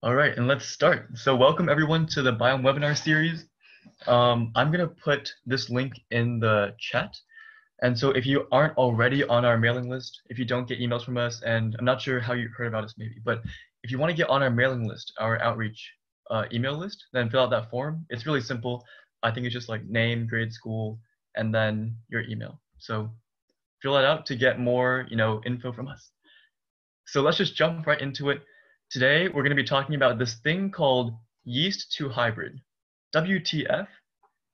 All right, and let's start. So welcome everyone to the Biome webinar series. Um, I'm gonna put this link in the chat. And so if you aren't already on our mailing list, if you don't get emails from us, and I'm not sure how you heard about us maybe, but if you wanna get on our mailing list, our outreach uh, email list, then fill out that form. It's really simple. I think it's just like name, grade, school, and then your email. So fill that out to get more, you know, info from us. So let's just jump right into it. Today, we're going to be talking about this thing called yeast 2 hybrid, WTF.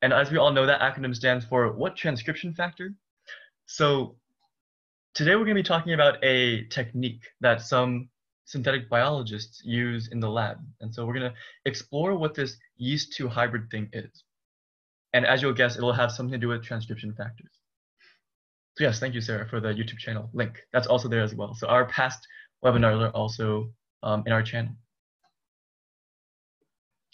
And as we all know, that acronym stands for what transcription factor? So today we're going to be talking about a technique that some synthetic biologists use in the lab. And so we're going to explore what this yeast 2 hybrid thing is. And as you'll guess, it'll have something to do with transcription factors. So yes, thank you, Sarah, for the YouTube channel link. That's also there as well. So our past webinars are also um, in our channel.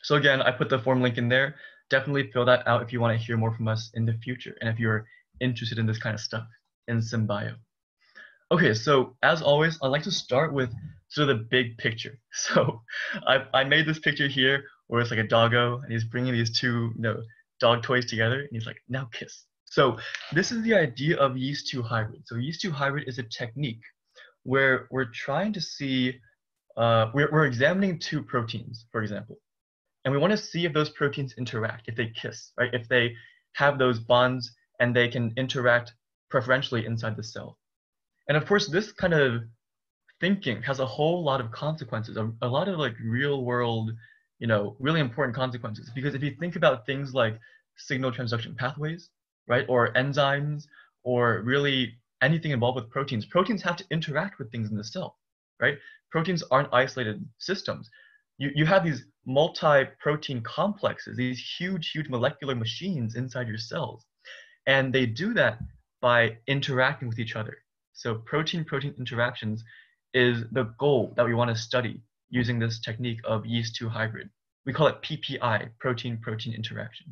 So again, I put the form link in there. Definitely fill that out if you want to hear more from us in the future and if you're interested in this kind of stuff in SynBio. Okay, so as always, I'd like to start with sort of the big picture. So I, I made this picture here where it's like a doggo and he's bringing these two you know, dog toys together and he's like, now kiss. So this is the idea of yeast 2 hybrid. So yeast 2 hybrid is a technique where we're trying to see uh, we're, we're examining two proteins, for example, and we want to see if those proteins interact, if they kiss, right? If they have those bonds and they can interact preferentially inside the cell. And of course, this kind of thinking has a whole lot of consequences, a, a lot of like real world, you know, really important consequences. Because if you think about things like signal transduction pathways, right, or enzymes, or really anything involved with proteins, proteins have to interact with things in the cell, right? proteins aren't isolated systems. You, you have these multi-protein complexes, these huge, huge molecular machines inside your cells. And they do that by interacting with each other. So protein-protein interactions is the goal that we want to study using this technique of yeast 2 hybrid. We call it PPI, protein-protein interaction.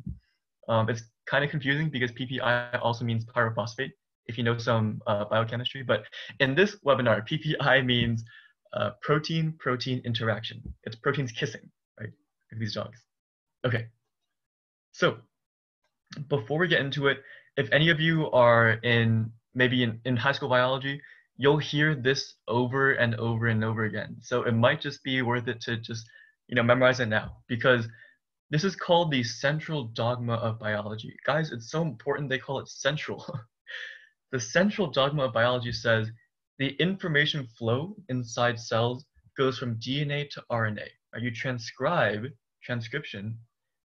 Um, it's kind of confusing because PPI also means pyrophosphate, if you know some uh, biochemistry. But in this webinar, PPI means uh, protein-protein interaction. It's proteins kissing, right? Like these dogs. Okay. So before we get into it, if any of you are in maybe in, in high school biology, you'll hear this over and over and over again. So it might just be worth it to just, you know, memorize it now because this is called the central dogma of biology. Guys, it's so important they call it central. the central dogma of biology says the information flow inside cells goes from DNA to RNA. Right? You transcribe transcription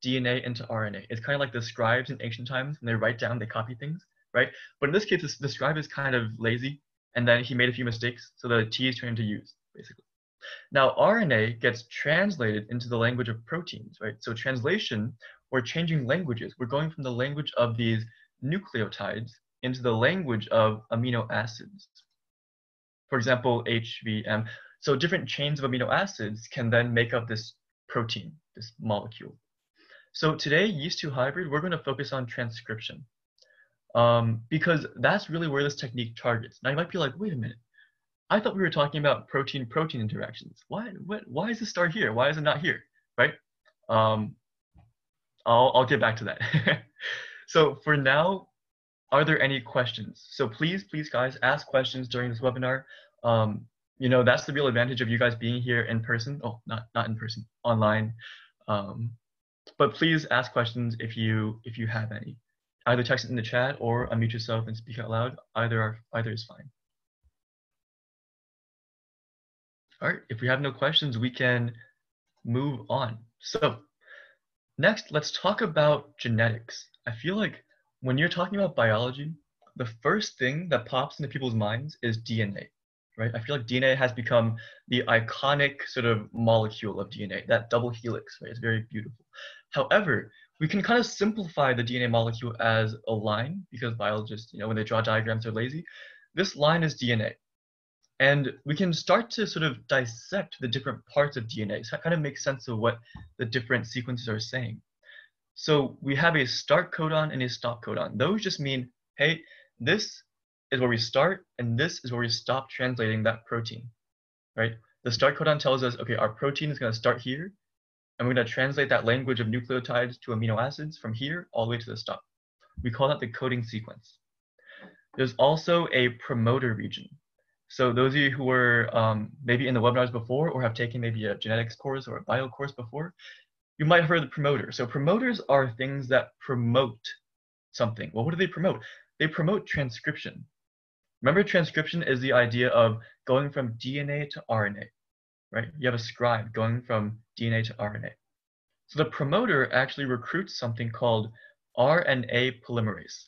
DNA into RNA. It's kind of like the scribes in ancient times when they write down, they copy things, right? But in this case, the scribe is kind of lazy, and then he made a few mistakes, so the T is turned into U's, basically. Now, RNA gets translated into the language of proteins, right? So translation, we're changing languages. We're going from the language of these nucleotides into the language of amino acids, for example, HVM. So different chains of amino acids can then make up this protein, this molecule. So today, yeast 2 hybrid, we're going to focus on transcription um, because that's really where this technique targets. Now you might be like, wait a minute, I thought we were talking about protein-protein interactions. Why, what, why is it start here? Why is it not here, right? Um, I'll, I'll get back to that. so for now, are there any questions? So please, please guys, ask questions during this webinar. Um, you know, that's the real advantage of you guys being here in person. Oh, not, not in person, online. Um, but please ask questions if you, if you have any. Either text it in the chat or unmute yourself and speak out loud. Either, are, either is fine. All right, if we have no questions, we can move on. So next, let's talk about genetics. I feel like when you're talking about biology, the first thing that pops into people's minds is DNA, right? I feel like DNA has become the iconic sort of molecule of DNA, that double helix, right? It's very beautiful. However, we can kind of simplify the DNA molecule as a line because biologists, you know, when they draw diagrams, they're lazy. This line is DNA. And we can start to sort of dissect the different parts of DNA. So that kind of makes sense of what the different sequences are saying. So we have a start codon and a stop codon. Those just mean, hey, this is where we start and this is where we stop translating that protein, right? The start codon tells us, okay, our protein is going to start here, and we're to translate that language of nucleotides to amino acids from here all the way to the stop. We call that the coding sequence. There's also a promoter region. So those of you who were um, maybe in the webinars before or have taken maybe a genetics course or a bio course before, you might have heard of the promoter. So promoters are things that promote something. Well, what do they promote? They promote transcription. Remember, transcription is the idea of going from DNA to RNA, right? You have a scribe going from DNA to RNA. So the promoter actually recruits something called RNA polymerase.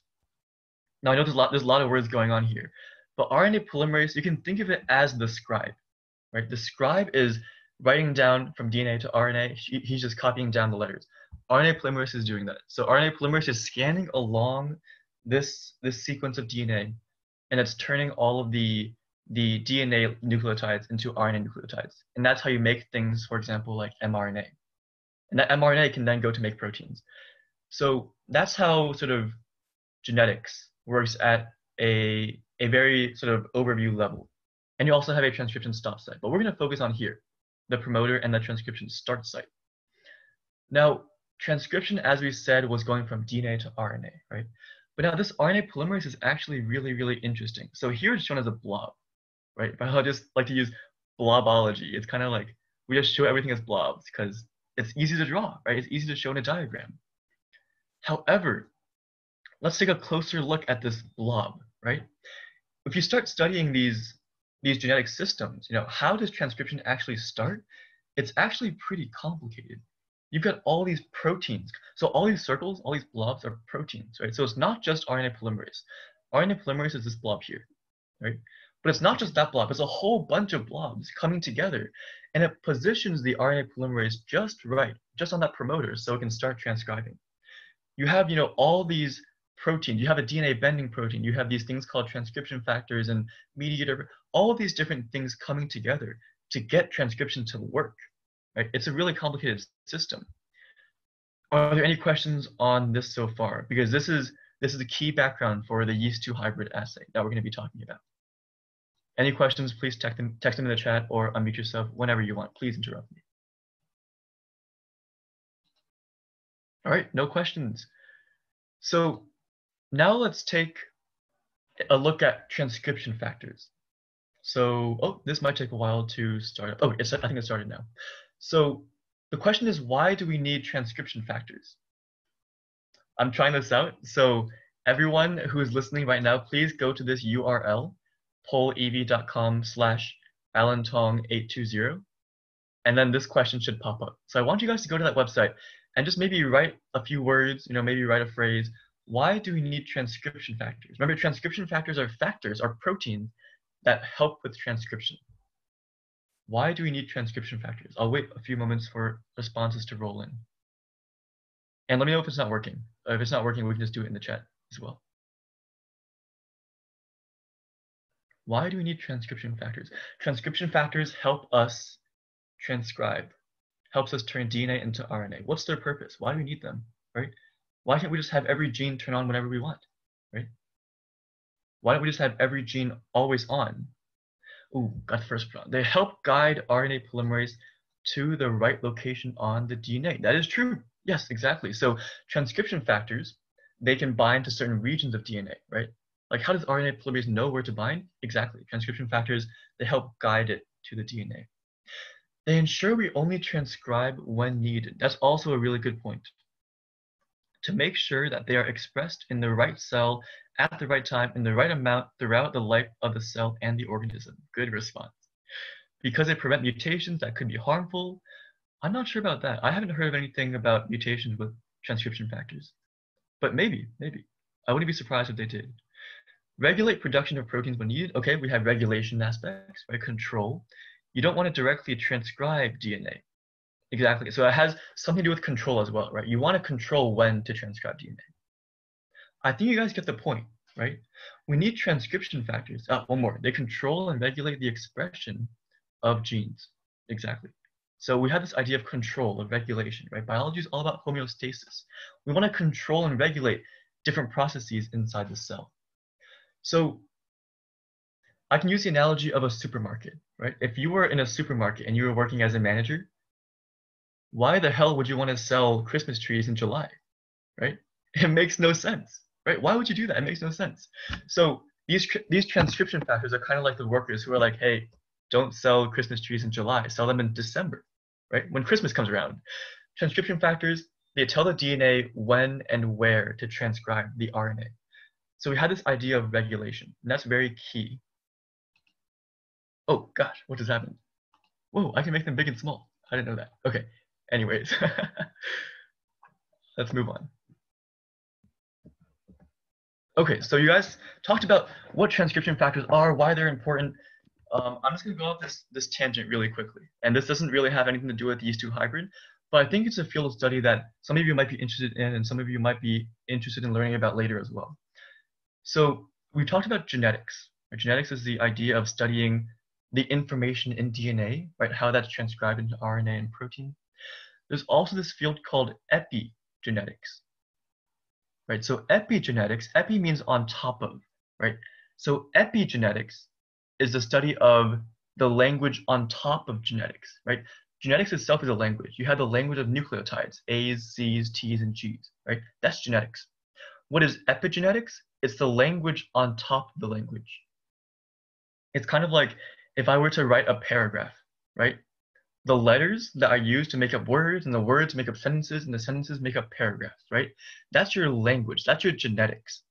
Now I know there's a lot, there's a lot of words going on here, but RNA polymerase, you can think of it as the scribe, right? The scribe is writing down from DNA to RNA. He's just copying down the letters. RNA polymerase is doing that. So RNA polymerase is scanning along this, this sequence of DNA, and it's turning all of the, the DNA nucleotides into RNA nucleotides. And that's how you make things, for example, like mRNA. And that mRNA can then go to make proteins. So that's how sort of genetics works at a, a very sort of overview level. And you also have a transcription stop site, but we're going to focus on here, the promoter and the transcription start site. Now, transcription, as we said, was going from DNA to RNA, right? But now this RNA polymerase is actually really, really interesting. So here it's shown as a blob, right? But I just like to use blobology. It's kind of like we just show everything as blobs because it's easy to draw, right? It's easy to show in a diagram. However, let's take a closer look at this blob, right? If you start studying these, these genetic systems, you know, how does transcription actually start? It's actually pretty complicated. You've got all these proteins. So all these circles, all these blobs are proteins, right? So it's not just RNA polymerase. RNA polymerase is this blob here, right? But it's not just that blob, it's a whole bunch of blobs coming together. And it positions the RNA polymerase just right, just on that promoter, so it can start transcribing. You have, you know, all these proteins, you have a DNA bending protein, you have these things called transcription factors and mediator, all of these different things coming together to get transcription to work. Right? It's a really complicated system. Are there any questions on this so far? Because this is this is the key background for the yeast 2 hybrid assay that we're going to be talking about. Any questions, please text them, text them in the chat or unmute yourself whenever you want. Please interrupt me. All right, no questions. So now let's take a look at transcription factors. So, oh, this might take a while to start. Oh, it's, I think it started now. So the question is, why do we need transcription factors? I'm trying this out. So everyone who is listening right now, please go to this URL, pollev.com slash alantong820. And then this question should pop up. So I want you guys to go to that website and just maybe write a few words, you know, maybe write a phrase why do we need transcription factors? Remember, transcription factors are factors, are proteins that help with transcription. Why do we need transcription factors? I'll wait a few moments for responses to roll in. And let me know if it's not working. Uh, if it's not working, we can just do it in the chat as well. Why do we need transcription factors? Transcription factors help us transcribe, helps us turn DNA into RNA. What's their purpose? Why do we need them, right? Why can't we just have every gene turn on whenever we want, right? Why don't we just have every gene always on? Ooh, got the first one. They help guide RNA polymerase to the right location on the DNA. That is true. Yes, exactly. So transcription factors, they can bind to certain regions of DNA, right? Like how does RNA polymerase know where to bind? Exactly. Transcription factors, they help guide it to the DNA. They ensure we only transcribe when needed. That's also a really good point to make sure that they are expressed in the right cell at the right time in the right amount throughout the life of the cell and the organism. Good response. Because they prevent mutations that could be harmful. I'm not sure about that. I haven't heard of anything about mutations with transcription factors. But maybe, maybe. I wouldn't be surprised if they did. Regulate production of proteins when needed. Okay, we have regulation aspects, right? Control. You don't want to directly transcribe DNA. Exactly. So it has something to do with control as well, right? You want to control when to transcribe DNA. I think you guys get the point, right? We need transcription factors. Ah, one more. They control and regulate the expression of genes. Exactly. So we have this idea of control, of regulation, right? Biology is all about homeostasis. We want to control and regulate different processes inside the cell. So I can use the analogy of a supermarket, right? If you were in a supermarket and you were working as a manager, why the hell would you want to sell Christmas trees in July, right? It makes no sense, right? Why would you do that? It makes no sense. So these these transcription factors are kind of like the workers who are like, hey, don't sell Christmas trees in July, sell them in December, right? When Christmas comes around. Transcription factors, they tell the DNA when and where to transcribe the RNA. So we had this idea of regulation, and that's very key. Oh gosh, what just happened? Whoa, I can make them big and small. I didn't know that. Okay, anyways, let's move on. Okay, so you guys talked about what transcription factors are, why they're important. Um, I'm just gonna go off this, this tangent really quickly. And this doesn't really have anything to do with yeast 2 hybrid, but I think it's a field of study that some of you might be interested in and some of you might be interested in learning about later as well. So we talked about genetics. Right? Genetics is the idea of studying the information in DNA, right? How that's transcribed into RNA and protein. There's also this field called epigenetics, right? So epigenetics, epi means on top of, right? So epigenetics is the study of the language on top of genetics, right? Genetics itself is a language. You have the language of nucleotides, A's, C's, T's, and G's, right? That's genetics. What is epigenetics? It's the language on top of the language. It's kind of like if I were to write a paragraph, right? The letters that are used to make up words and the words make up sentences and the sentences make up paragraphs, right? That's your language, that's your genetics.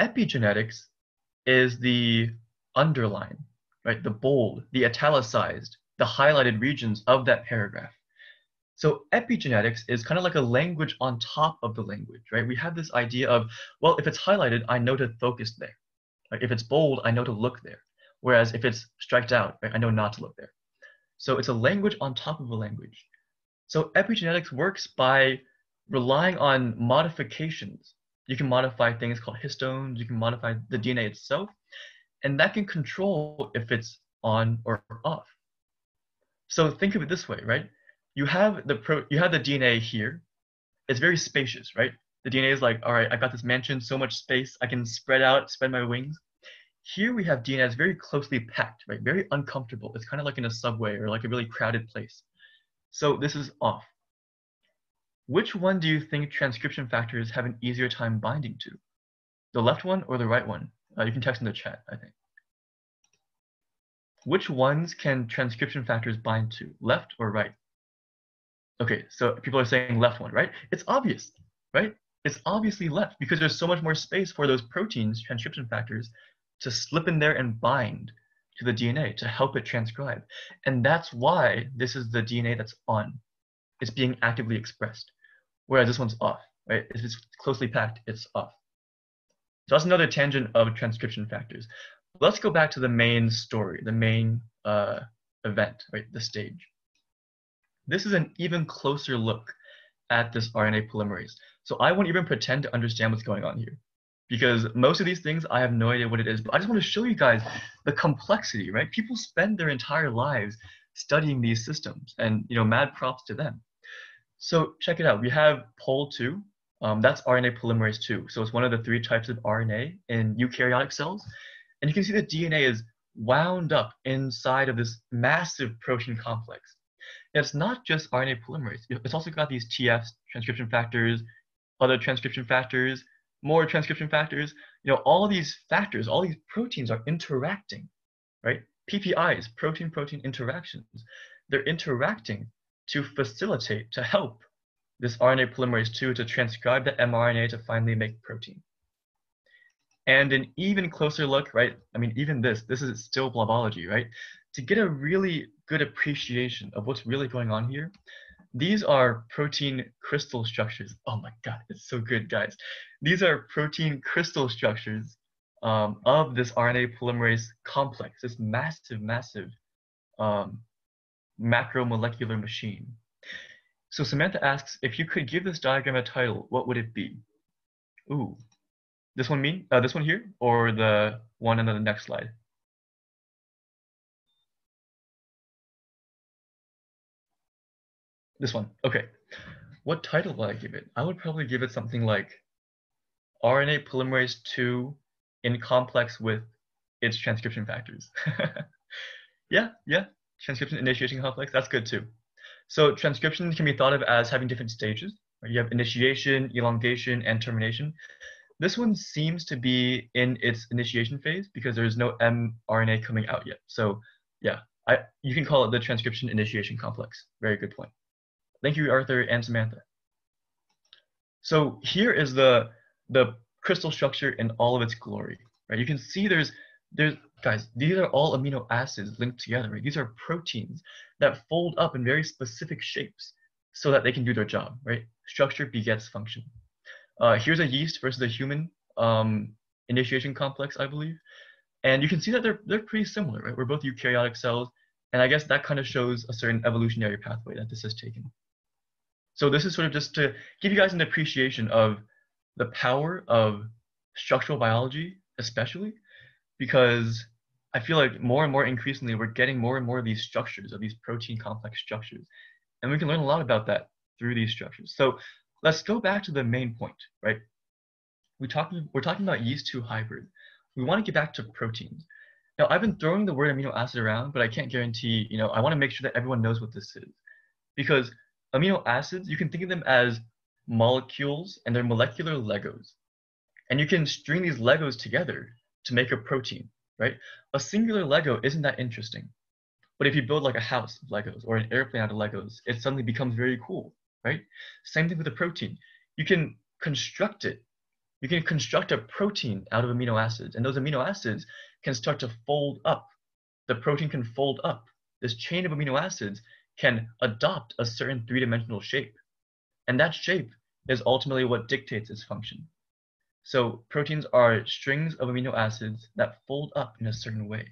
Epigenetics is the underline, right? The bold, the italicized, the highlighted regions of that paragraph. So epigenetics is kind of like a language on top of the language, right? We have this idea of, well, if it's highlighted, I know to focus there. Like if it's bold, I know to look there. Whereas if it's striked out, right, I know not to look there. So it's a language on top of a language. So epigenetics works by relying on modifications. You can modify things called histones, you can modify the DNA itself, and that can control if it's on or off. So think of it this way, right? you have the pro you have the DNA here. It's very spacious, right? The DNA is like, all right, I got this mansion, so much space, I can spread out, spread my wings. Here we have DNA that's very closely packed, right? Very uncomfortable. It's kind of like in a subway or like a really crowded place. So this is off. Which one do you think transcription factors have an easier time binding to? The left one or the right one? Uh, you can text in the chat, I think. Which ones can transcription factors bind to, left or right? Okay, so people are saying left one, right? It's obvious, right? It's obviously left because there's so much more space for those proteins, transcription factors, to slip in there and bind to the DNA to help it transcribe. And that's why this is the DNA that's on. It's being actively expressed. Whereas this one's off, right? If it's closely packed, it's off. So that's another tangent of transcription factors. Let's go back to the main story, the main uh, event, right? The stage. This is an even closer look at this RNA polymerase. So I won't even pretend to understand what's going on here because most of these things I have no idea what it is, but I just want to show you guys the complexity, right? People spend their entire lives studying these systems and, you know, mad props to them. So check it out. We have POL2. Um, that's RNA polymerase 2. So it's one of the three types of RNA in eukaryotic cells. And you can see the DNA is wound up inside of this massive protein complex it's not just RNA polymerase. It's also got these TFs, transcription factors, other transcription factors, more transcription factors. You know, all these factors, all these proteins are interacting, right? PPIs, protein-protein interactions. They're interacting to facilitate, to help this RNA polymerase 2 to transcribe the mRNA to finally make protein. And an even closer look, right? I mean, even this, this is still blobology, right? To get a really good appreciation of what's really going on here, these are protein crystal structures. Oh my God, it's so good, guys. These are protein crystal structures um, of this RNA polymerase complex, this massive, massive um, macromolecular machine. So Samantha asks, if you could give this diagram a title, what would it be? Ooh, this one mean, uh, this one here, or the one on the next slide? This one. Okay. What title would I give it? I would probably give it something like RNA polymerase 2 in complex with its transcription factors. yeah, yeah, transcription initiation complex, that's good too. So transcription can be thought of as having different stages. You have initiation, elongation, and termination. This one seems to be in its initiation phase because there's no mRNA coming out yet. So yeah, I, you can call it the transcription initiation complex. Very good point. Thank you, Arthur and Samantha. So here is the, the crystal structure in all of its glory, right? You can see there's, there's, guys, these are all amino acids linked together, right? These are proteins that fold up in very specific shapes so that they can do their job, right? Structure begets function. Uh, here's a yeast versus a human um, initiation complex, I believe. And you can see that they're, they're pretty similar, right? We're both eukaryotic cells. And I guess that kind of shows a certain evolutionary pathway that this has taken. So this is sort of just to give you guys an appreciation of the power of structural biology, especially because I feel like more and more increasingly we're getting more and more of these structures, of these protein complex structures. And we can learn a lot about that through these structures. So let's go back to the main point, right? We talk, we're talking about yeast 2 hybrid. We want to get back to proteins. Now, I've been throwing the word amino acid around, but I can't guarantee, you know, I want to make sure that everyone knows what this is. Because amino acids, you can think of them as molecules and they're molecular Legos. And you can string these Legos together to make a protein, right? A singular Lego isn't that interesting. But if you build like a house of Legos or an airplane out of Legos, it suddenly becomes very cool right? Same thing with a protein. You can construct it. You can construct a protein out of amino acids, and those amino acids can start to fold up. The protein can fold up. This chain of amino acids can adopt a certain three-dimensional shape. And that shape is ultimately what dictates its function. So proteins are strings of amino acids that fold up in a certain way.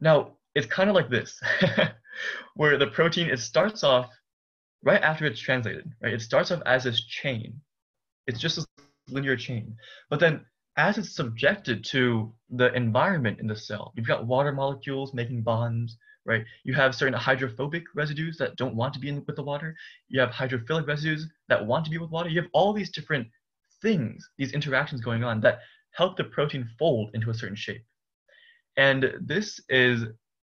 Now, it's kind of like this, where the protein, it starts off right after it's translated, right? It starts off as this chain. It's just a linear chain. But then as it's subjected to the environment in the cell, you've got water molecules making bonds, right? You have certain hydrophobic residues that don't want to be in with the water. You have hydrophilic residues that want to be with water. You have all these different things, these interactions going on that help the protein fold into a certain shape. And this is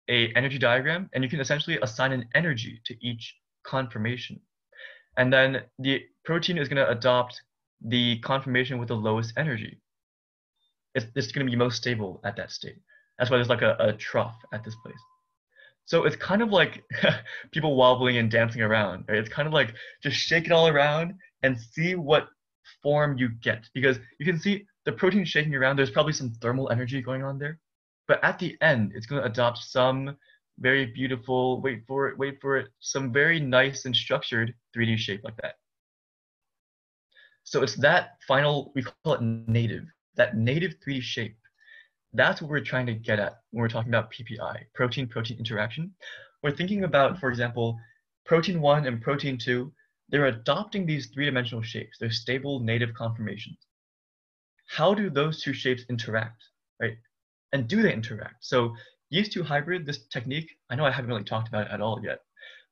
a energy diagram, and you can essentially assign an energy to each conformation. And then the protein is going to adopt the conformation with the lowest energy. It's, it's going to be most stable at that state. That's why there's like a, a trough at this place. So it's kind of like people wobbling and dancing around, right? It's kind of like just shake it all around and see what form you get. Because you can see the protein shaking around, there's probably some thermal energy going on there. But at the end, it's going to adopt some very beautiful, wait for it, wait for it, some very nice and structured 3D shape like that. So it's that final, we call it native, that native 3D shape. That's what we're trying to get at when we're talking about PPI, protein-protein interaction. We're thinking about, for example, protein 1 and protein 2, they're adopting these three-dimensional shapes. They're stable native conformations. How do those two shapes interact, right? And do they interact? So Yeast 2 hybrid, this technique, I know I haven't really talked about it at all yet,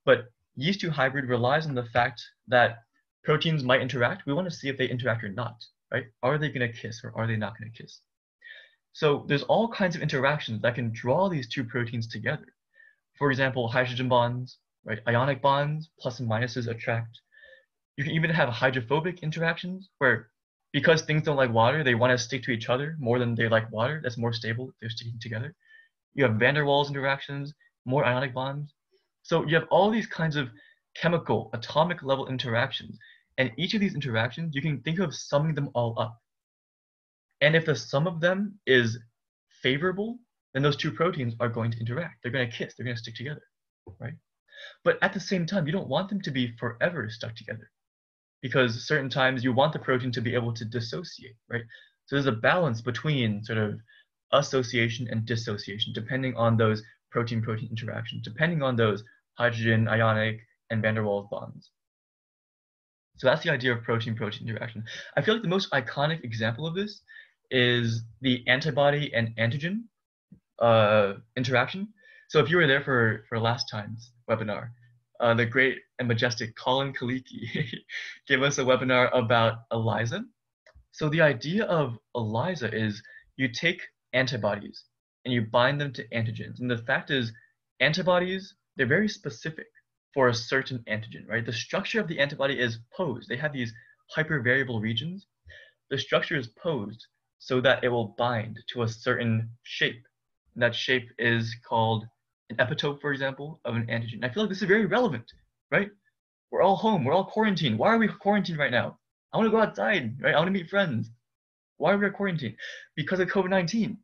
but yeast 2 hybrid relies on the fact that proteins might interact. We want to see if they interact or not, right? Are they going to kiss or are they not going to kiss? So there's all kinds of interactions that can draw these two proteins together. For example, hydrogen bonds, right? Ionic bonds, plus and minuses attract. You can even have hydrophobic interactions where because things don't like water, they want to stick to each other more than they like water. That's more stable. They're sticking together. You have van der Waals interactions, more ionic bonds. So you have all these kinds of chemical, atomic level interactions. And each of these interactions, you can think of summing them all up. And if the sum of them is favorable, then those two proteins are going to interact. They're going to kiss. They're going to stick together, right? But at the same time, you don't want them to be forever stuck together because certain times you want the protein to be able to dissociate, right? So there's a balance between sort of association and dissociation, depending on those protein-protein interactions, depending on those hydrogen, ionic, and van der Waals bonds. So that's the idea of protein-protein interaction. I feel like the most iconic example of this is the antibody and antigen uh, interaction. So if you were there for, for last time's webinar, uh, the great and majestic Colin Kaliki gave us a webinar about ELISA. So the idea of ELISA is you take antibodies and you bind them to antigens. And the fact is, antibodies, they're very specific for a certain antigen, right? The structure of the antibody is posed. They have these hypervariable regions. The structure is posed so that it will bind to a certain shape. And that shape is called an epitope, for example, of an antigen. I feel like this is very relevant, right? We're all home, we're all quarantined. Why are we quarantined right now? I want to go outside, right? I want to meet friends. Why are we quarantined? Because of COVID-19,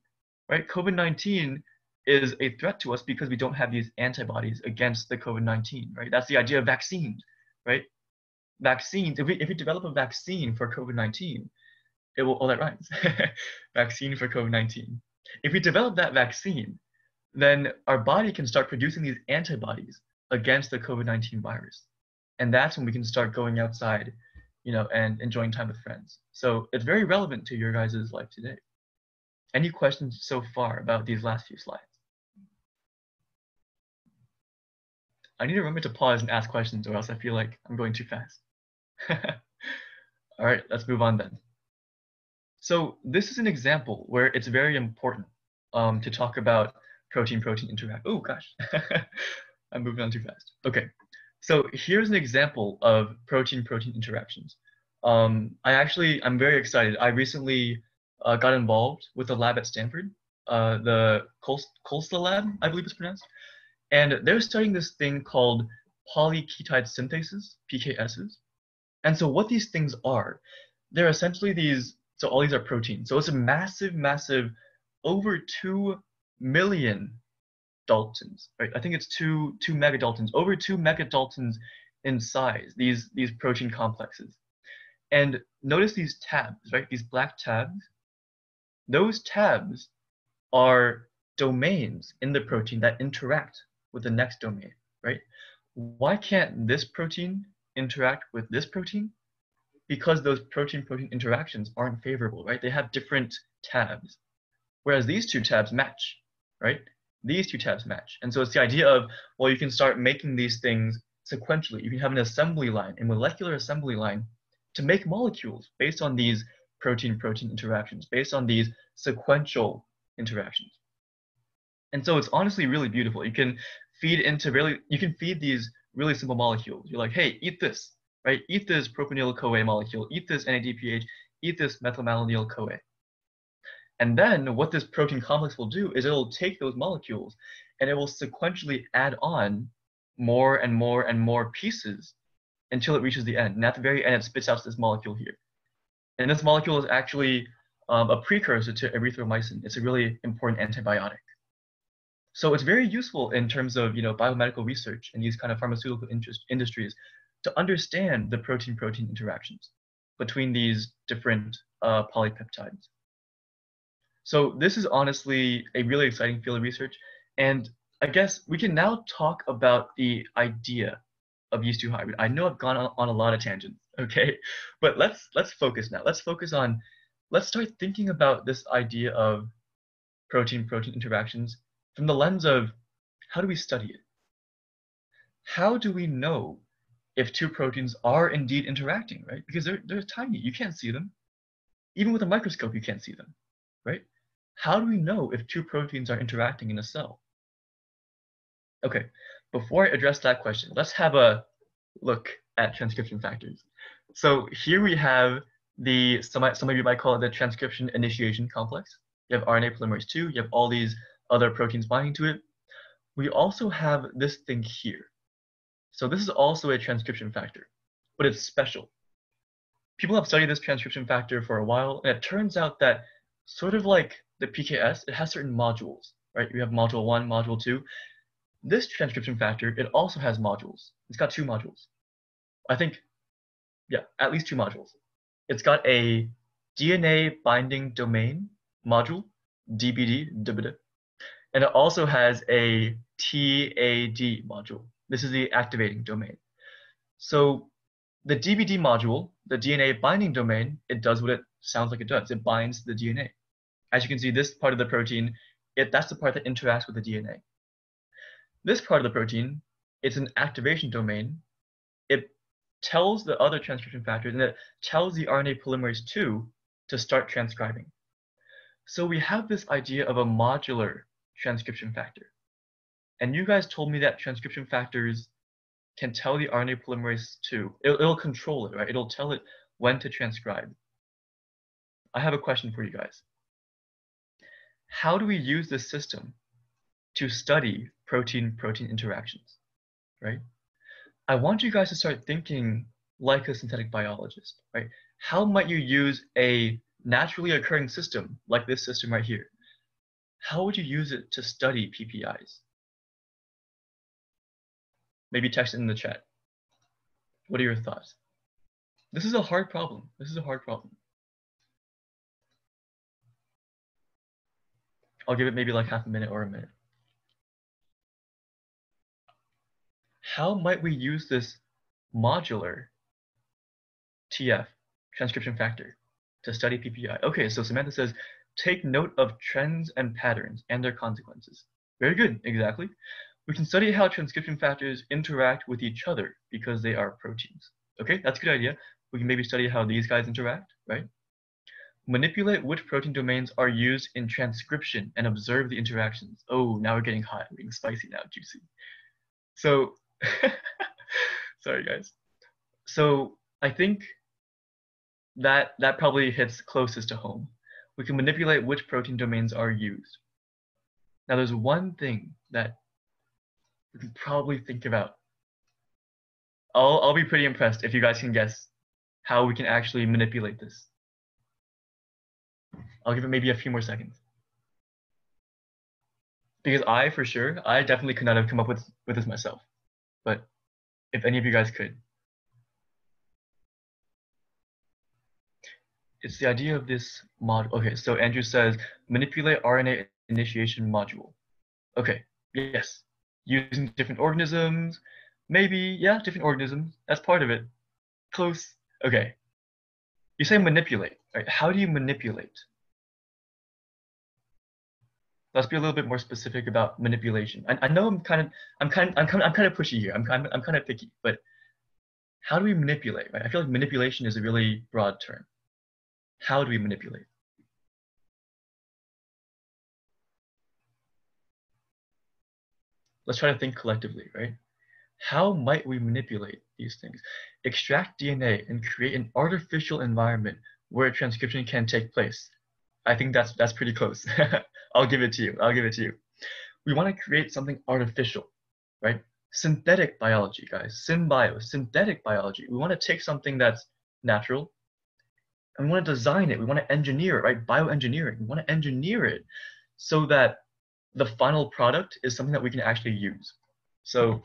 right? COVID-19 is a threat to us because we don't have these antibodies against the COVID-19, right? That's the idea of vaccines, right? Vaccines, if we, if we develop a vaccine for COVID-19, it will, oh, that rhymes. vaccine for COVID-19. If we develop that vaccine, then our body can start producing these antibodies against the COVID-19 virus. And that's when we can start going outside, you know, and enjoying time with friends. So it's very relevant to your guys' life today. Any questions so far about these last few slides? I need to remember to pause and ask questions or else I feel like I'm going too fast. All right, let's move on then. So this is an example where it's very important um, to talk about protein-protein interaction. Oh gosh, I'm moving on too fast. Okay, so here's an example of protein-protein interactions. Um, I actually, I'm very excited. I recently uh, got involved with a lab at Stanford, uh, the Khosla lab, I believe it's pronounced. And they're studying this thing called polyketide synthases, PKSs. And so what these things are, they're essentially these, so all these are proteins. So it's a massive, massive, over 2 million daltons, right? I think it's two, two megadaltons, over two megadaltons in size, these, these protein complexes. And notice these tabs, right? These black tabs. Those tabs are domains in the protein that interact with the next domain, right? Why can't this protein interact with this protein? Because those protein-protein interactions aren't favorable, right? They have different tabs. Whereas these two tabs match, right? These two tabs match. And so it's the idea of, well, you can start making these things sequentially. You can have an assembly line, a molecular assembly line, to make molecules based on these protein-protein interactions, based on these sequential interactions. And so it's honestly really beautiful. You can feed into really, you can feed these really simple molecules. You're like, hey, eat this, right? Eat this propionyl-CoA molecule, eat this NADPH, eat this methylmalonyl-CoA. And then what this protein complex will do is it'll take those molecules and it will sequentially add on more and more and more pieces until it reaches the end. And at the very end, it spits out this molecule here. And this molecule is actually um, a precursor to erythromycin. It's a really important antibiotic. So it's very useful in terms of you know biomedical research and these kind of pharmaceutical interest, industries to understand the protein-protein interactions between these different uh, polypeptides. So this is honestly a really exciting field of research. And I guess we can now talk about the idea of yeast 2 hybrid. I know I've gone on, on a lot of tangents, okay? But let's let's focus now. Let's focus on let's start thinking about this idea of protein-protein interactions from the lens of how do we study it? How do we know if two proteins are indeed interacting, right? Because they're, they're tiny, you can't see them. Even with a microscope, you can't see them, right? How do we know if two proteins are interacting in a cell? Okay, before I address that question, let's have a look at transcription factors. So here we have the, some, some of you might call it the transcription initiation complex. You have RNA polymerase 2, you have all these other proteins binding to it. We also have this thing here. So this is also a transcription factor, but it's special. People have studied this transcription factor for a while, and it turns out that sort of like the PKS, it has certain modules, right? We have module one, module two. This transcription factor, it also has modules. It's got two modules. I think, yeah, at least two modules. It's got a DNA binding domain module, DBD, DBD, and it also has a TAD module. This is the activating domain. So the DBD module, the DNA binding domain, it does what it sounds like it does. It binds the DNA. As you can see, this part of the protein, it, that's the part that interacts with the DNA. This part of the protein, it's an activation domain. It tells the other transcription factors and it tells the RNA polymerase 2 to start transcribing. So we have this idea of a modular transcription factor. And you guys told me that transcription factors can tell the RNA polymerase to, it'll, it'll control it, right? It'll tell it when to transcribe. I have a question for you guys. How do we use this system to study protein-protein interactions, right? I want you guys to start thinking like a synthetic biologist, right? How might you use a naturally occurring system like this system right here? How would you use it to study PPIs? Maybe text it in the chat. What are your thoughts? This is a hard problem. This is a hard problem. I'll give it maybe like half a minute or a minute. How might we use this modular TF, transcription factor, to study PPI? Okay, so Samantha says, take note of trends and patterns and their consequences. Very good, exactly. We can study how transcription factors interact with each other because they are proteins. Okay, that's a good idea. We can maybe study how these guys interact, right? Manipulate which protein domains are used in transcription and observe the interactions. Oh, now we're getting hot, we're getting spicy now, juicy. So, sorry guys. So I think that that probably hits closest to home. We can manipulate which protein domains are used. Now there's one thing that we can probably think about. I'll, I'll be pretty impressed if you guys can guess how we can actually manipulate this. I'll give it maybe a few more seconds. Because I, for sure, I definitely could not have come up with, with this myself. But if any of you guys could. It's the idea of this module. Okay, so Andrew says, manipulate RNA initiation module. Okay, yes. Using different organisms, maybe, yeah, different organisms. That's part of it. Close. Okay. You say manipulate, right? How do you manipulate? let's be a little bit more specific about manipulation. I, I know I'm kind of I'm kind of, I'm kind of, I'm kind of pushy here. I'm of, I'm kind of picky, but how do we manipulate? Right? I feel like manipulation is a really broad term. How do we manipulate? Let's try to think collectively, right? How might we manipulate these things? Extract DNA and create an artificial environment where transcription can take place. I think that's that's pretty close. I'll give it to you. I'll give it to you. We want to create something artificial, right? Synthetic biology, guys. SynBio, synthetic biology. We want to take something that's natural and we want to design it. We want to engineer it, right? Bioengineering. We want to engineer it so that the final product is something that we can actually use. So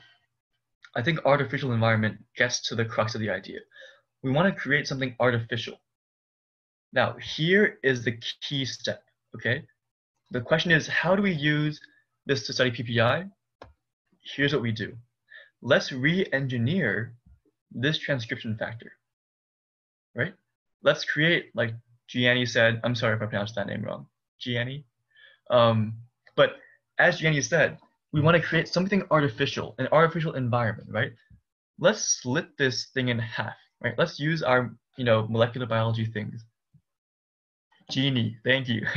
I think artificial environment gets to the crux of the idea. We want to create something artificial. Now, here is the key step, okay? The question is, how do we use this to study PPI? Here's what we do. Let's re-engineer this transcription factor, right? Let's create, like Gianni said, I'm sorry if I pronounced that name wrong, Gianni. Um, but as Gianni said, we want to create something artificial, an artificial environment, right? Let's split this thing in half, right? Let's use our, you know, molecular biology things. Genie, thank you.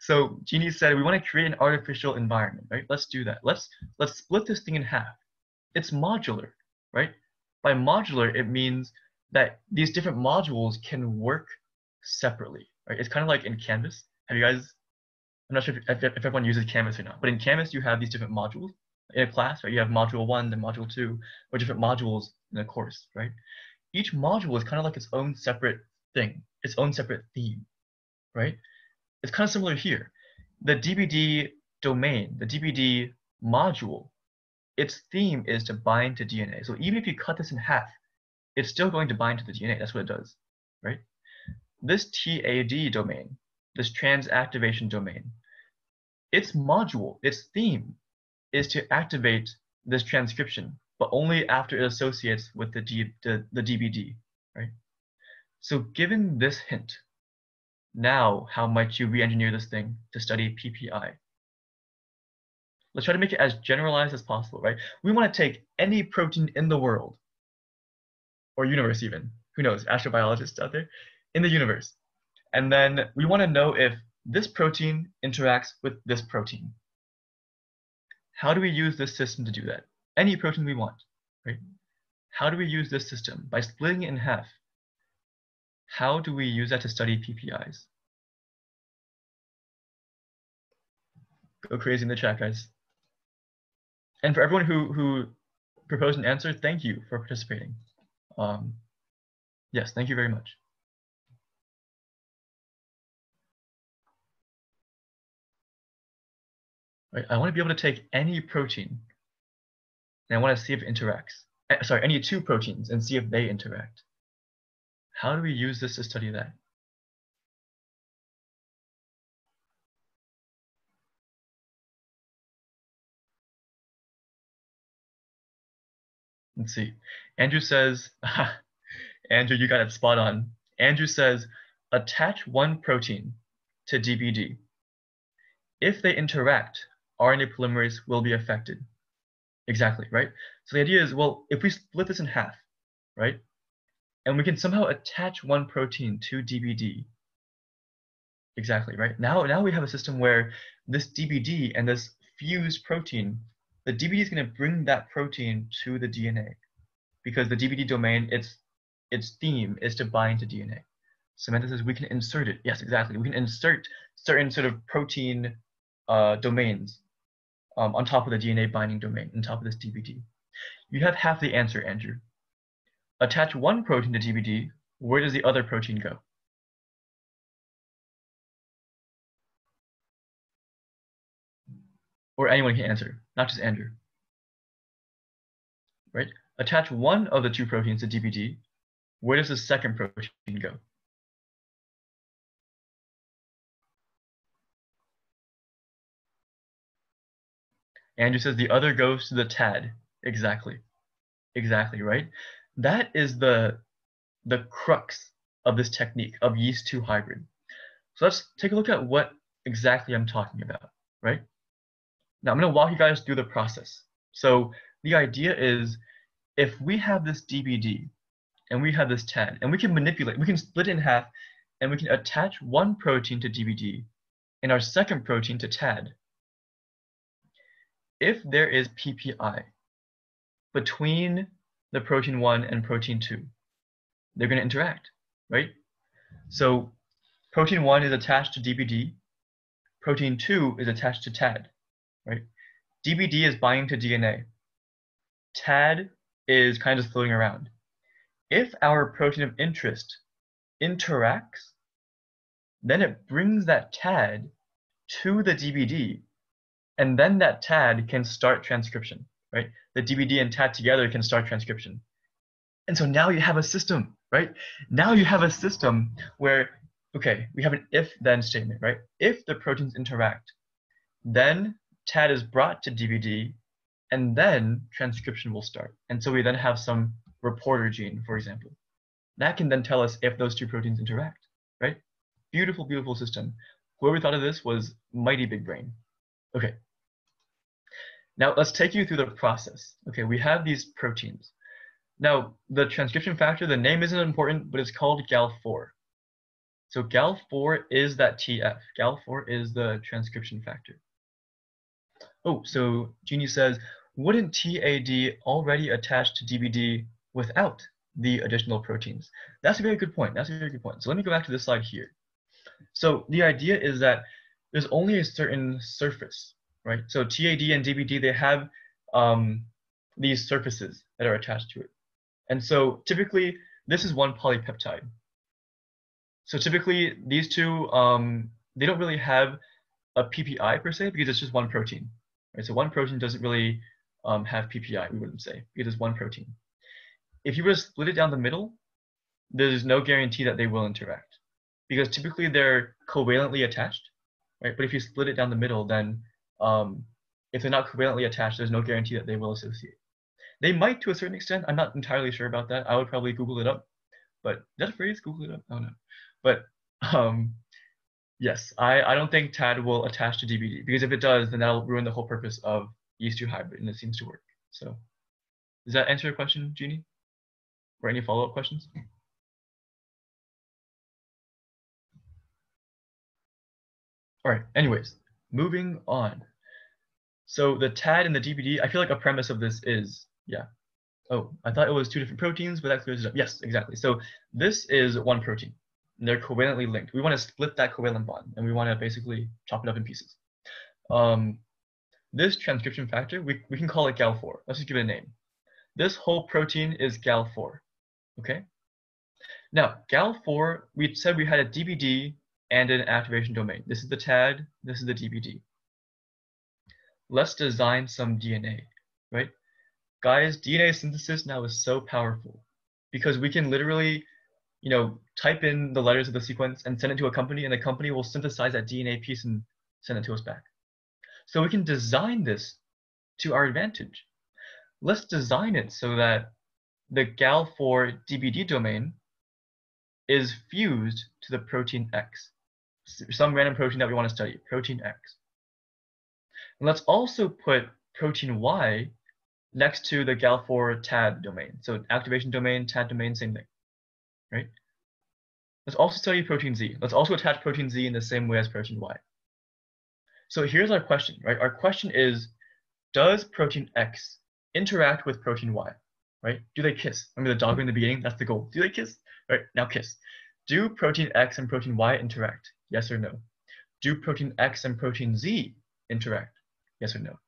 So Jeannie said, we want to create an artificial environment, right? Let's do that. Let's let's split this thing in half. It's modular, right? By modular, it means that these different modules can work separately, right? It's kind of like in Canvas. Have you guys? I'm not sure if, if, if everyone uses Canvas or not, but in Canvas you have these different modules in a class, right? You have module one, then module two, or different modules in a course, right? Each module is kind of like its own separate thing, its own separate theme, right? it's kind of similar here. The DBD domain, the DBD module, its theme is to bind to DNA. So even if you cut this in half, it's still going to bind to the DNA. That's what it does, right? This TAD domain, this transactivation domain, its module, its theme is to activate this transcription, but only after it associates with the, D, the, the DBD, right? So given this hint, now, how might you re-engineer this thing to study PPI? Let's try to make it as generalized as possible, right? We want to take any protein in the world, or universe even, who knows, astrobiologists out there, in the universe. And then we want to know if this protein interacts with this protein. How do we use this system to do that? Any protein we want, right? How do we use this system? By splitting it in half. How do we use that to study PPIs? Go crazy in the chat, guys. And for everyone who, who proposed an answer, thank you for participating. Um, yes, thank you very much. Right, I want to be able to take any protein and I want to see if it interacts. Eh, sorry, any two proteins and see if they interact. How do we use this to study that? Let's see. Andrew says, Andrew, you got it spot on. Andrew says, attach one protein to DBD. If they interact, RNA polymerase will be affected. Exactly, right? So the idea is, well, if we split this in half, right? And we can somehow attach one protein to DBD. Exactly, right? Now, now we have a system where this DBD and this fused protein, the DBD is going to bring that protein to the DNA because the DBD domain, its, its theme is to bind to DNA. Samantha says we can insert it. Yes, exactly. We can insert certain sort of protein uh, domains um, on top of the DNA binding domain, on top of this DBD. You have half the answer, Andrew. Attach one protein to DBD, where does the other protein go? Or anyone can answer, not just Andrew. Right? Attach one of the two proteins to DBD, where does the second protein go? Andrew says the other goes to the TAD. Exactly. Exactly, right? That is the, the crux of this technique of yeast 2 hybrid. So let's take a look at what exactly I'm talking about, right? Now I'm going to walk you guys through the process. So the idea is if we have this DBD and we have this TAD and we can manipulate, we can split it in half and we can attach one protein to DBD and our second protein to TAD if there is PPI between the protein 1 and protein 2, they're going to interact, right? So protein 1 is attached to DBD, protein 2 is attached to TAD, right? DBD is binding to DNA. TAD is kind of floating around. If our protein of interest interacts, then it brings that TAD to the DBD and then that TAD can start transcription, right? The DBD and TAD together can start transcription. And so now you have a system, right? Now you have a system where, okay, we have an if-then statement, right? If the proteins interact, then TAD is brought to DBD, and then transcription will start. And so we then have some reporter gene, for example. That can then tell us if those two proteins interact, right? Beautiful, beautiful system. Whoever thought of this was mighty big brain. Okay, now let's take you through the process. Okay, we have these proteins. Now the transcription factor, the name isn't important, but it's called GAL4. So GAL4 is that TF. GAL4 is the transcription factor. Oh, so Jeannie says, wouldn't TAD already attach to DBD without the additional proteins? That's a very good point. That's a very good point. So let me go back to this slide here. So the idea is that there's only a certain surface right? So TAD and DBD, they have um, these surfaces that are attached to it. And so typically, this is one polypeptide. So typically, these two, um, they don't really have a PPI per se because it's just one protein. Right? So one protein doesn't really um, have PPI, we wouldn't say, because it's one protein. If you were to split it down the middle, there's no guarantee that they will interact because typically they're covalently attached, right? But if you split it down the middle, then um, if they're not covalently attached, there's no guarantee that they will associate. They might to a certain extent. I'm not entirely sure about that. I would probably Google it up. But that phrase, Google it up? I don't know. But um, yes, I, I don't think TAD will attach to DBD because if it does, then that'll ruin the whole purpose of yeast 2 hybrid and it seems to work. So does that answer your question, Jeannie? Or any follow-up questions? All right, anyways, moving on. So the TAD and the DBD, I feel like a premise of this is, yeah. Oh, I thought it was two different proteins, but that clears it up. Yes, exactly. So this is one protein. They're covalently linked. We want to split that covalent bond, and we want to basically chop it up in pieces. Um, this transcription factor, we, we can call it GAL4. Let's just give it a name. This whole protein is GAL4, okay? Now, GAL4, we said we had a DBD and an activation domain. This is the TAD, this is the DBD. Let's design some DNA, right? Guys, DNA synthesis now is so powerful because we can literally, you know, type in the letters of the sequence and send it to a company and the company will synthesize that DNA piece and send it to us back. So we can design this to our advantage. Let's design it so that the GAL4 DBD domain is fused to the protein X, some random protein that we want to study, protein X. And let's also put protein Y next to the GAL4 TAD domain. So activation domain, TAD domain, same thing, right? Let's also study protein Z. Let's also attach protein Z in the same way as protein Y. So here's our question, right? Our question is, does protein X interact with protein Y, right? Do they kiss? Remember the dog in the beginning? That's the goal. Do they kiss? Right, now kiss. Do protein X and protein Y interact? Yes or no? Do protein X and protein Z interact? Yes or no?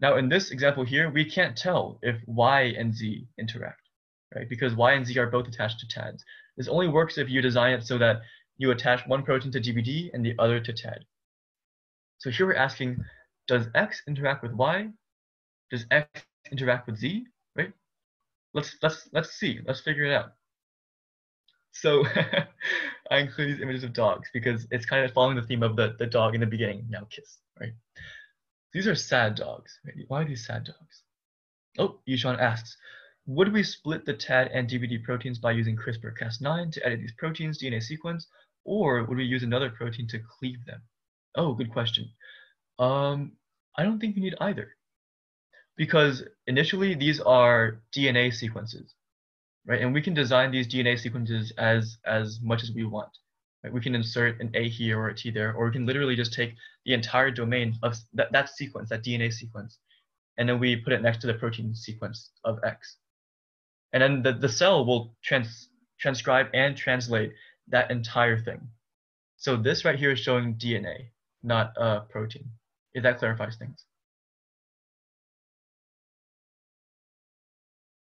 Now in this example here, we can't tell if Y and Z interact, right? Because Y and Z are both attached to TADs. This only works if you design it so that you attach one protein to DBD and the other to TAD. So here we're asking, does X interact with Y? Does X interact with Z, right? Let's, let's, let's see, let's figure it out. So I include these images of dogs because it's kind of following the theme of the, the dog in the beginning, now kiss, right? These are sad dogs. Why are these sad dogs? Oh, Yishan asks, would we split the TAD and DBD proteins by using CRISPR-Cas9 to edit these proteins' DNA sequence, or would we use another protein to cleave them? Oh, good question. Um, I don't think we need either. Because initially these are DNA sequences, right? And we can design these DNA sequences as, as much as we want. Right? We can insert an A here or a T there, or we can literally just take the entire domain of that, that sequence, that DNA sequence, and then we put it next to the protein sequence of X. And then the, the cell will trans, transcribe and translate that entire thing. So this right here is showing DNA not a protein, if that clarifies things.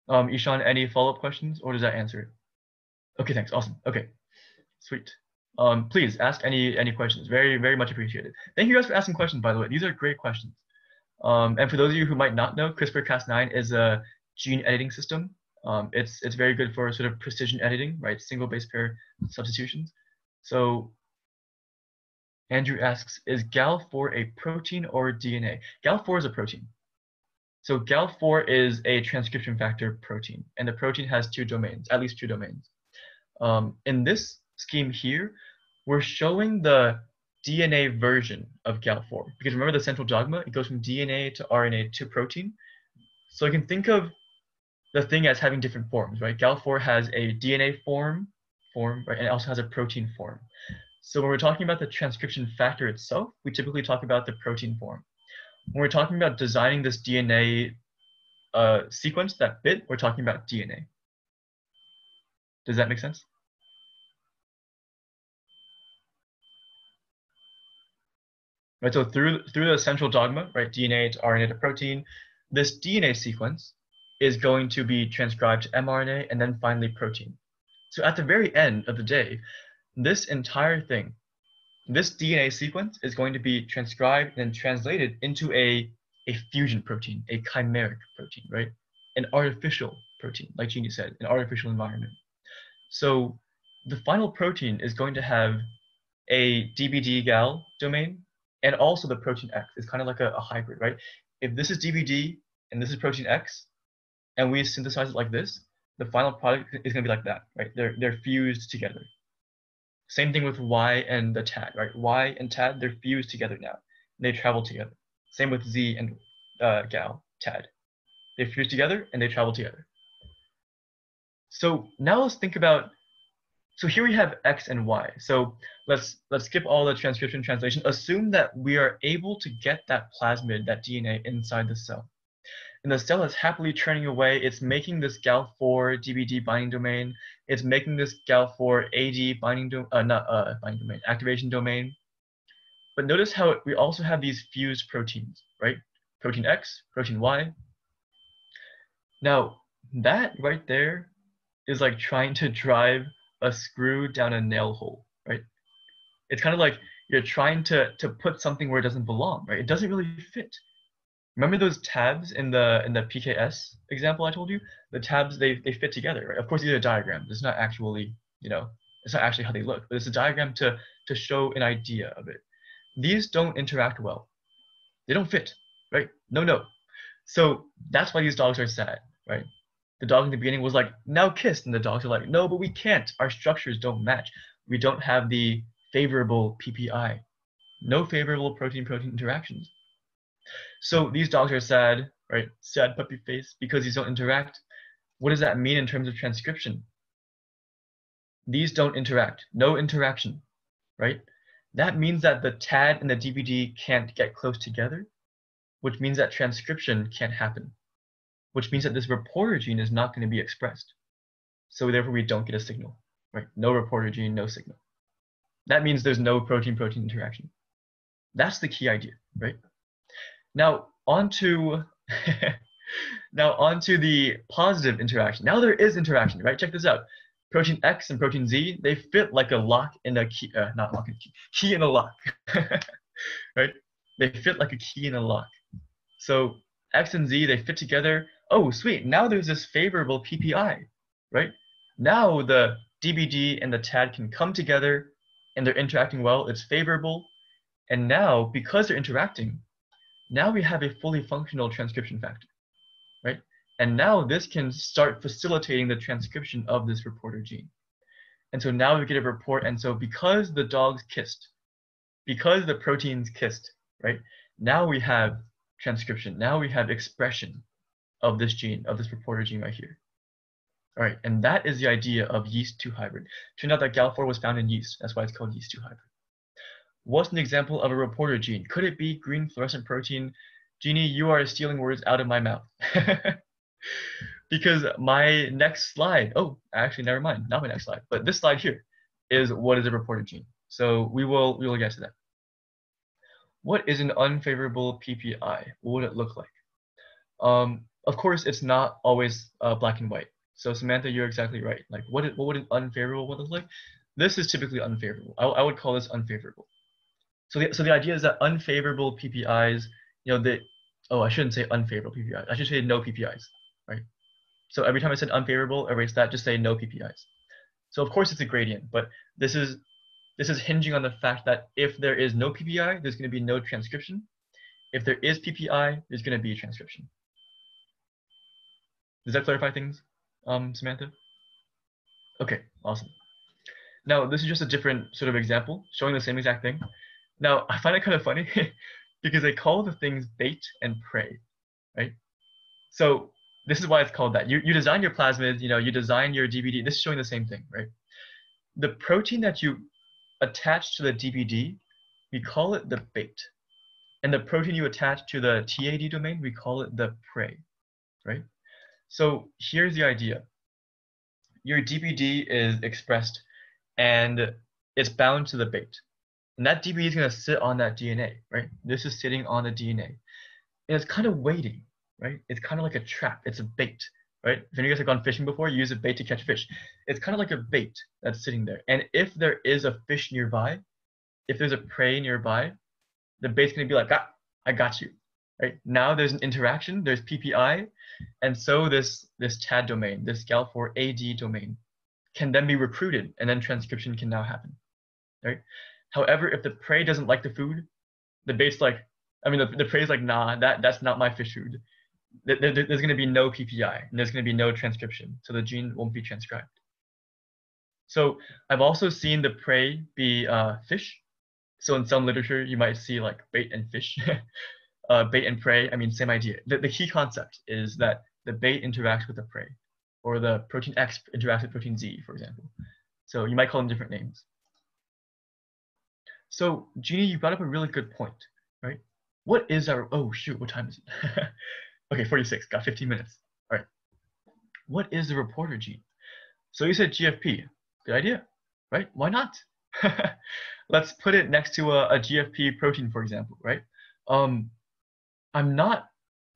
Um, Ishan, any follow-up questions, or does that answer it? Okay, thanks. Awesome. Okay, sweet. Um, please ask any any questions. Very very much appreciated. Thank you guys for asking questions. By the way, these are great questions. Um, and for those of you who might not know, CRISPR-Cas9 is a gene editing system. Um, it's it's very good for sort of precision editing, right? Single base pair substitutions. So Andrew asks, is GAL4 a protein or DNA? GAL4 is a protein. So GAL4 is a transcription factor protein, and the protein has two domains, at least two domains. Um, in this scheme here, we're showing the DNA version of GAL4, because remember the central dogma, it goes from DNA to RNA to protein. So you can think of the thing as having different forms, right? GAL4 has a DNA form, form, right, and it also has a protein form. So when we're talking about the transcription factor itself, we typically talk about the protein form. When we're talking about designing this DNA uh, sequence, that bit, we're talking about DNA. Does that make sense? Right, so through, through the central dogma, right, DNA to RNA to protein, this DNA sequence is going to be transcribed to mRNA and then finally protein. So at the very end of the day, this entire thing, this DNA sequence is going to be transcribed and translated into a, a fusion protein, a chimeric protein, right? An artificial protein, like Jeannie said, an artificial environment. So the final protein is going to have a DBD gal domain and also the protein X. It's kind of like a, a hybrid, right? If this is DBD and this is protein X, and we synthesize it like this, the final product is going to be like that, right? They're, they're fused together. Same thing with Y and the TAD, right? Y and TAD, they're fused together now. They travel together. Same with Z and uh, gal, TAD. They fuse together and they travel together. So now let's think about so here we have X and Y. So let's let's skip all the transcription translation. Assume that we are able to get that plasmid, that DNA inside the cell. And the cell is happily churning away. It's making this GAL4 DBD binding domain. It's making this GAL4 AD binding domain, uh, not uh, binding domain, activation domain. But notice how we also have these fused proteins, right? Protein X, protein Y. Now, that right there is like trying to drive a screw down a nail hole, right? It's kind of like you're trying to, to put something where it doesn't belong, right? It doesn't really fit. Remember those tabs in the in the PKS example I told you? The tabs they, they fit together, right? Of course these are diagrams. It's not actually, you know, it's not actually how they look, but it's a diagram to to show an idea of it. These don't interact well. They don't fit, right? No, no. So that's why these dogs are sad, right? the dog in the beginning was like, now kiss. And the dogs are like, no, but we can't. Our structures don't match. We don't have the favorable PPI. No favorable protein-protein interactions. So these dogs are sad, right? Sad puppy face because these don't interact. What does that mean in terms of transcription? These don't interact. No interaction, right? That means that the TAD and the DBD can't get close together, which means that transcription can't happen which means that this reporter gene is not going to be expressed. So therefore we don't get a signal, right? No reporter gene, no signal. That means there's no protein-protein interaction. That's the key idea, right? Now onto now onto the positive interaction. Now there is interaction, right? Check this out. Protein X and protein Z, they fit like a lock in a key, uh, not lock in a key, key in a lock, right? They fit like a key in a lock. So X and Z, they fit together oh, sweet, now there's this favorable PPI, right? Now the DBD and the TAD can come together and they're interacting well, it's favorable. And now, because they're interacting, now we have a fully functional transcription factor, right? And now this can start facilitating the transcription of this reporter gene. And so now we get a report. And so because the dogs kissed, because the proteins kissed, right? Now we have transcription. Now we have expression of this gene, of this reporter gene right here. All right, and that is the idea of yeast 2 hybrid. Turned out that GAL4 was found in yeast. That's why it's called yeast 2 hybrid. What's an example of a reporter gene? Could it be green fluorescent protein? Jeannie, you are stealing words out of my mouth. because my next slide, oh, actually, never mind, not my next slide, but this slide here is what is a reporter gene. So we will, we will get to that. What is an unfavorable PPI? What would it look like? Um, of course, it's not always uh, black and white. So Samantha, you're exactly right. Like, what, what would an unfavorable one look like? This is typically unfavorable. I, I would call this unfavorable. So the, so the idea is that unfavorable PPIs, you know, the, oh, I shouldn't say unfavorable PPIs. I should say no PPIs, right? So every time I said unfavorable, erase that, just say no PPIs. So of course it's a gradient, but this is this is hinging on the fact that if there is no PPI, there's going to be no transcription. If there is PPI, there's going to be transcription. Does that clarify things, um, Samantha? Okay, awesome. Now, this is just a different sort of example showing the same exact thing. Now, I find it kind of funny because they call the things bait and prey, right? So this is why it's called that. You, you design your plasmids, you know, you design your DBD. This is showing the same thing, right? The protein that you attach to the DBD, we call it the bait. And the protein you attach to the TAD domain, we call it the prey, right? So here's the idea. Your DBD is expressed and it's bound to the bait. And that DBD is going to sit on that DNA, right? This is sitting on the DNA. And it's kind of waiting, right? It's kind of like a trap. It's a bait, right? If any of you guys have gone fishing before, you use a bait to catch fish. It's kind of like a bait that's sitting there. And if there is a fish nearby, if there's a prey nearby, the bait's going to be like, ah, I got you, right? Now there's an interaction, there's PPI, and so this, this TAD domain, this GAL4AD domain, can then be recruited and then transcription can now happen, right? However, if the prey doesn't like the food, the bait's like, I mean, the, the prey is like, nah, that, that's not my fish food. There, there, there's going to be no PPI and there's going to be no transcription. So the gene won't be transcribed. So I've also seen the prey be uh, fish. So in some literature, you might see like bait and fish. uh, bait and prey, I mean, same idea. The, the key concept is that the bait interacts with the prey, or the protein X interacts with protein Z, for example. So you might call them different names. So Jeannie, you brought up a really good point, right? What is our, oh shoot, what time is it? okay, 46, got 15 minutes. All right. What is the reporter gene? So you said GFP, good idea, right? Why not? Let's put it next to a, a, GFP protein, for example, right? Um, I'm not,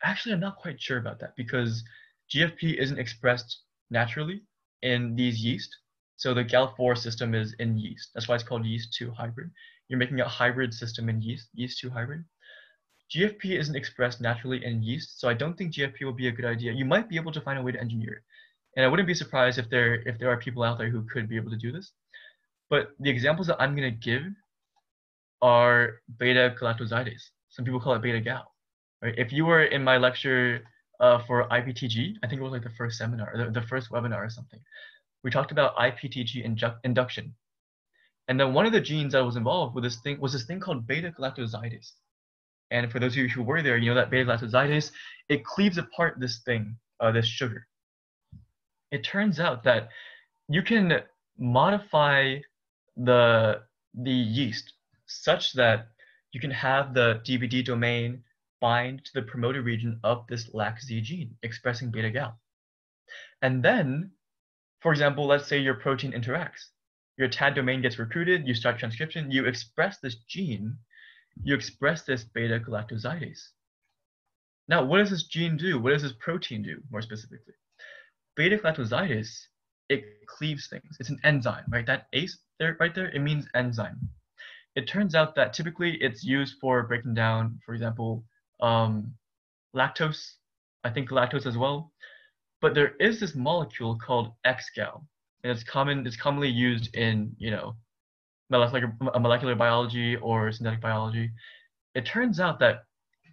actually, I'm not quite sure about that because GFP isn't expressed naturally in these yeast. So the Gal4 system is in yeast. That's why it's called yeast 2 hybrid. You're making a hybrid system in yeast, yeast 2 hybrid. GFP isn't expressed naturally in yeast, so I don't think GFP will be a good idea. You might be able to find a way to engineer it. And I wouldn't be surprised if there if there are people out there who could be able to do this. But the examples that I'm going to give are beta galactosidase. Some people call it beta gal. Right? If you were in my lecture uh, for IPTG, I think it was like the first seminar, the, the first webinar or something, we talked about IPTG induction. And then one of the genes that was involved with this thing was this thing called beta galactosidase. And for those of you who were there, you know that beta galactosidase, it cleaves apart this thing, uh, this sugar. It turns out that you can modify the the yeast such that you can have the DBD domain bind to the promoter region of this LACZ gene expressing beta gal. And then, for example, let's say your protein interacts. Your TAD domain gets recruited, you start transcription, you express this gene, you express this beta galactosidase. Now, what does this gene do? What does this protein do, more specifically? Beta galactosidase it cleaves things. It's an enzyme, right? That ace there, right there, it means enzyme. It turns out that typically it's used for breaking down, for example, um, lactose. I think lactose as well. But there is this molecule called XGAL, and it's common. It's commonly used in you know molecular molecular biology or synthetic biology. It turns out that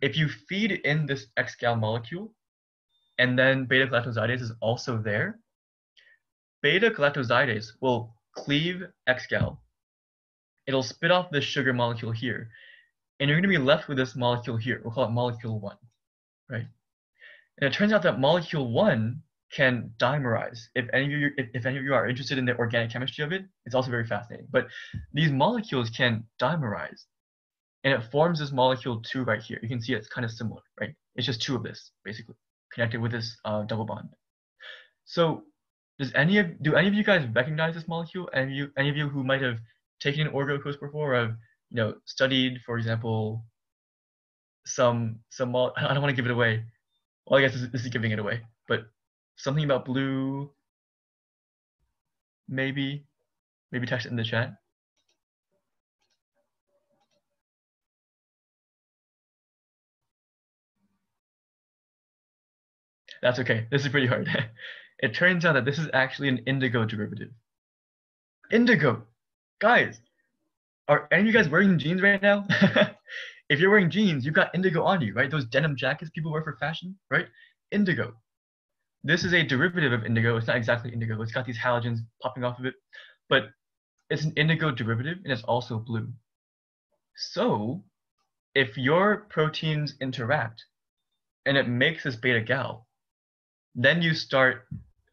if you feed in this XGAL molecule, and then beta galactosidase is also there, beta galactosidase will cleave XGAL. It'll spit off this sugar molecule here. And you're going to be left with this molecule here. We'll call it molecule 1, right? And it turns out that molecule 1 can dimerize. If any of you if, if any of you are interested in the organic chemistry of it, it's also very fascinating. But these molecules can dimerize. And it forms this molecule 2 right here. You can see it's kind of similar, right? It's just two of this, basically, connected with this uh, double bond. So does any of do any of you guys recognize this molecule? Any of you any of you who might have taken an orgo course before or have you know studied, for example, some some I don't want to give it away. Well, I guess this, this is giving it away, but something about blue. Maybe, maybe text it in the chat. That's okay. This is pretty hard. it turns out that this is actually an indigo derivative. Indigo! Guys, are any of you guys wearing jeans right now? if you're wearing jeans, you've got indigo on you, right? Those denim jackets people wear for fashion, right? Indigo. This is a derivative of indigo. It's not exactly indigo. It's got these halogens popping off of it, but it's an indigo derivative and it's also blue. So if your proteins interact and it makes this beta gal, then you start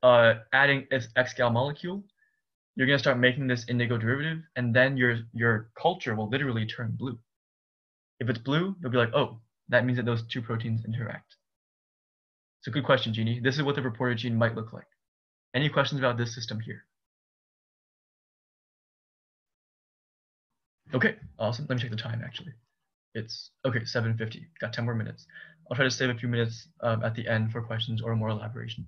uh, adding its gal molecule, you're going to start making this indigo derivative, and then your, your culture will literally turn blue. If it's blue, you'll be like, oh, that means that those two proteins interact. It's a good question, Jeannie. This is what the reporter gene might look like. Any questions about this system here? Okay, awesome. Let me check the time, actually. It's, okay, 7.50. Got 10 more minutes. I'll try to save a few minutes um, at the end for questions or more elaboration.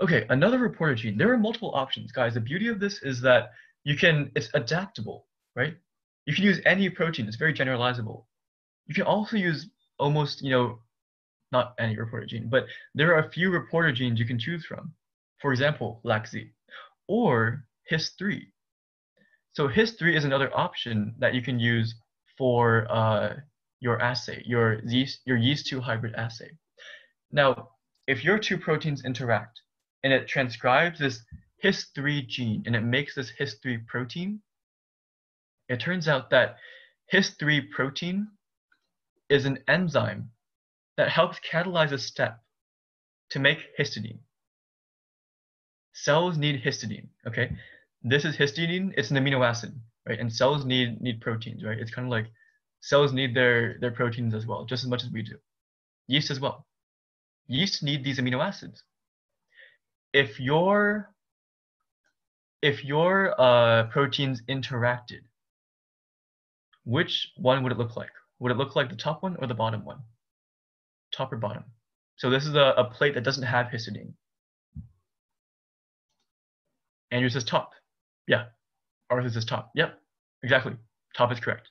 Okay, another reporter gene. There are multiple options, guys. The beauty of this is that you can, it's adaptable, right? You can use any protein. It's very generalizable. You can also use almost, you know, not any reporter gene, but there are a few reporter genes you can choose from. For example, LACZ or HIS3. So HIS3 is another option that you can use for uh, your assay, your yeast, your yeast 2 hybrid assay. Now, if your two proteins interact, and it transcribes this HIS3 gene and it makes this HIS3 protein, it turns out that HIS3 protein is an enzyme that helps catalyze a step to make histidine. Cells need histidine, okay? this is histidine. It's an amino acid, right? And cells need need proteins, right? It's kind of like cells need their their proteins as well, just as much as we do. Yeast as well. Yeast need these amino acids. If your if your uh, proteins interacted, which one would it look like? Would it look like the top one or the bottom one? Top or bottom? So this is a, a plate that doesn't have histidine. Andrew says top. Yeah. Arthur says top. Yep. Exactly. Top is correct.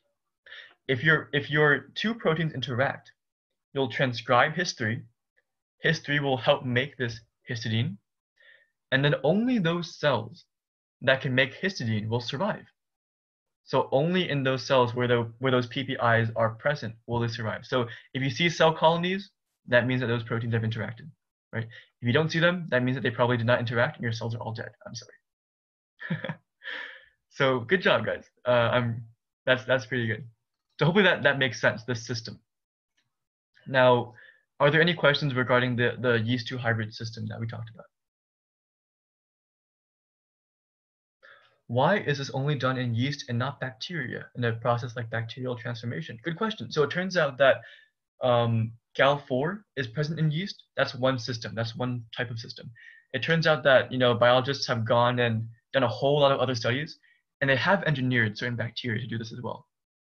If your if your two proteins interact, you'll transcribe his3. His3 will help make this histidine. And then only those cells that can make histidine will survive. So only in those cells where, the, where those PPIs are present will they survive. So if you see cell colonies, that means that those proteins have interacted, right? If you don't see them, that means that they probably did not interact and your cells are all dead. I'm sorry. so good job, guys. Uh, I'm, that's, that's pretty good. So hopefully that, that makes sense, this system. Now, are there any questions regarding the, the yeast 2 hybrid system that we talked about? Why is this only done in yeast and not bacteria in a process like bacterial transformation? Good question. So it turns out that um, GAL4 is present in yeast. That's one system. That's one type of system. It turns out that you know biologists have gone and done a whole lot of other studies, and they have engineered certain bacteria to do this as well.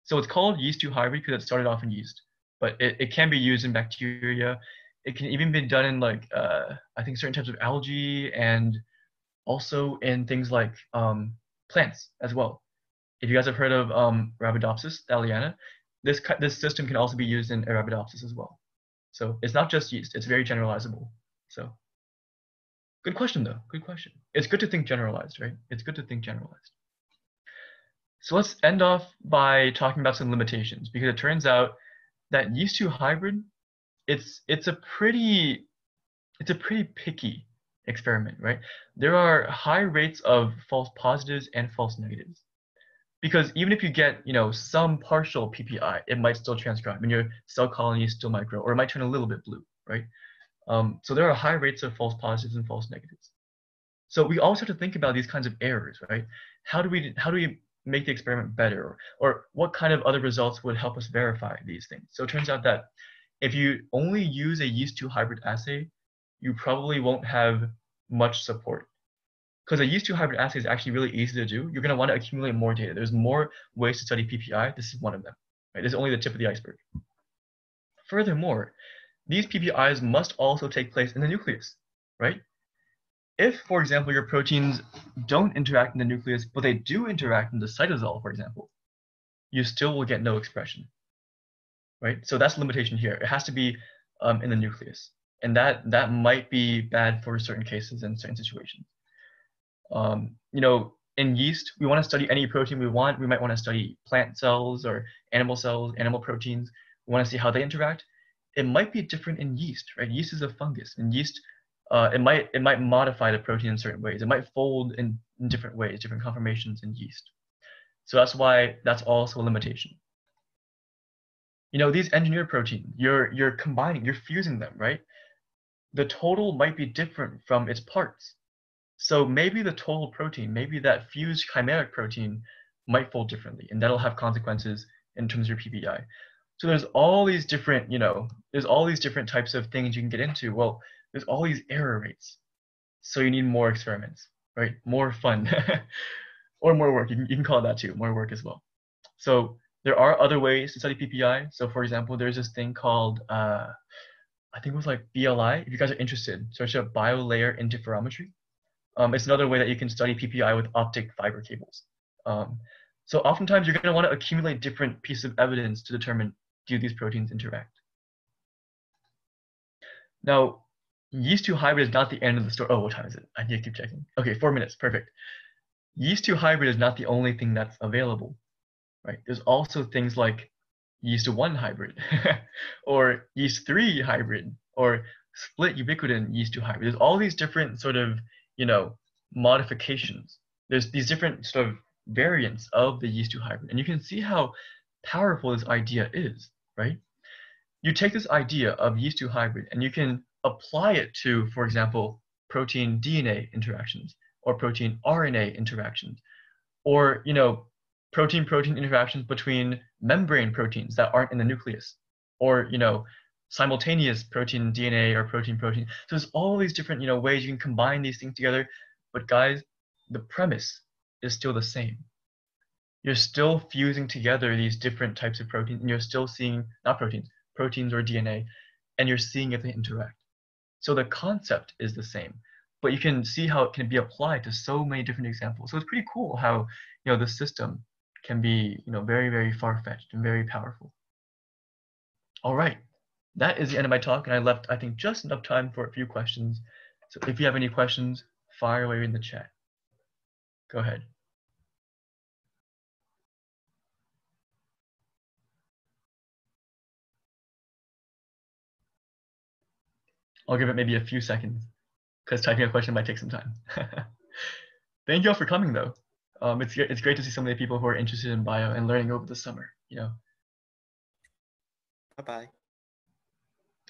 So it's called yeast 2 hybrid because it started off in yeast, but it, it can be used in bacteria. It can even be done in like uh, I think certain types of algae and also in things like um, plants as well. If you guys have heard of um, Arabidopsis thaliana, this, this system can also be used in Arabidopsis as well. So it's not just yeast, it's very generalizable. So good question though, good question. It's good to think generalized, right? It's good to think generalized. So let's end off by talking about some limitations because it turns out that yeast 2 hybrid, it's, it's a pretty, it's a pretty picky experiment, right? There are high rates of false positives and false negatives. Because even if you get, you know, some partial PPI, it might still transcribe and your cell colony is still grow, or it might turn a little bit blue, right? Um, so there are high rates of false positives and false negatives. So we also have to think about these kinds of errors, right? How do we how do we make the experiment better, or, or what kind of other results would help us verify these things? So it turns out that if you only use a yeast 2 hybrid assay, you probably won't have much support. Because a yeast 2 hybrid assay is actually really easy to do. You're going to want to accumulate more data. There's more ways to study PPI. This is one of them. Right? This is only the tip of the iceberg. Furthermore, these PPIs must also take place in the nucleus, right? If, for example, your proteins don't interact in the nucleus, but they do interact in the cytosol, for example, you still will get no expression, right? So that's the limitation here. It has to be um, in the nucleus and that that might be bad for certain cases and certain situations. Um, you know, in yeast, we want to study any protein we want. We might want to study plant cells or animal cells, animal proteins. We want to see how they interact. It might be different in yeast, right? Yeast is a fungus, and yeast uh, it might it might modify the protein in certain ways. It might fold in, in different ways, different conformations in yeast. So that's why that's also a limitation. You know, these engineered proteins, you're you're combining, you're fusing them, right? The total might be different from its parts. So maybe the total protein, maybe that fused chimeric protein might fold differently, and that'll have consequences in terms of your PPI. So there's all these different, you know, there's all these different types of things you can get into. Well, there's all these error rates. So you need more experiments, right? More fun, or more work. You can, you can call that too, more work as well. So there are other ways to study PPI. So for example, there's this thing called uh, I think it was like BLI. If you guys are interested, search up biolayer interferometry. Um, it's another way that you can study PPI with optic fiber cables. Um, so oftentimes you're going to want to accumulate different pieces of evidence to determine do these proteins interact. Now, yeast 2 hybrid is not the end of the story. Oh, what time is it? I need to keep checking. Okay, four minutes, perfect. Yeast 2 hybrid is not the only thing that's available, right? There's also things like yeast 1 hybrid or yeast 3 hybrid or split ubiquitin yeast 2 hybrid. There's all these different sort of, you know, modifications. There's these different sort of variants of the yeast 2 hybrid. And you can see how powerful this idea is, right? You take this idea of yeast 2 hybrid and you can apply it to, for example, protein DNA interactions or protein RNA interactions, or you know, protein-protein interactions between membrane proteins that aren't in the nucleus, or you know, simultaneous protein DNA or protein-protein. So there's all these different you know ways you can combine these things together. But guys, the premise is still the same. You're still fusing together these different types of proteins, and you're still seeing not proteins, proteins or DNA, and you're seeing if they interact. So the concept is the same, but you can see how it can be applied to so many different examples. So it's pretty cool how you know the system can be you know very very far-fetched and very powerful. All right, that is the end of my talk, and I left I think just enough time for a few questions. So if you have any questions, fire away in the chat. Go ahead. I'll give it maybe a few seconds because typing a question might take some time. Thank you all for coming though. Um, it's, it's great to see so many people who are interested in bio and learning over the summer, you know. Bye-bye.